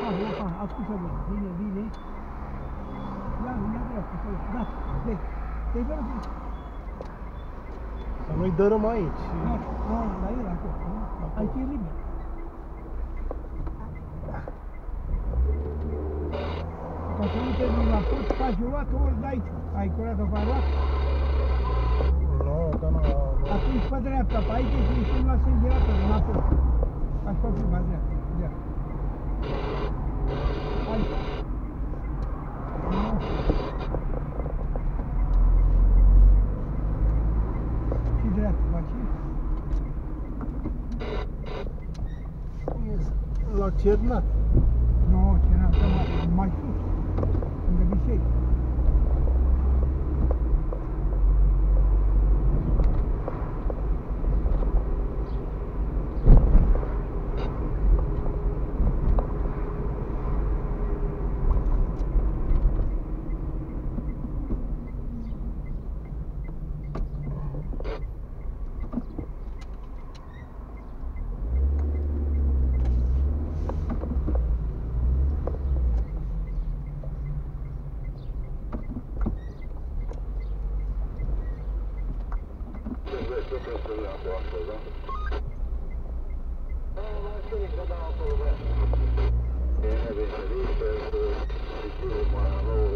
opa, opa, ascultă bine, bine, bine. Ia, ia dreapta, să da, de, te văd bine. Să nu-i dărâm aici. Da, da, la el acolo, nu? aici e liber. Ca să nu termin la furt, faci luat ori de aici. Ai curat-o pe luat? Nu, că nu... Atunci pe dreapta, pe aici și ieșim la sângerator, înapoi. Faci pe prima dreapta, dreapta. La Cernat. La 5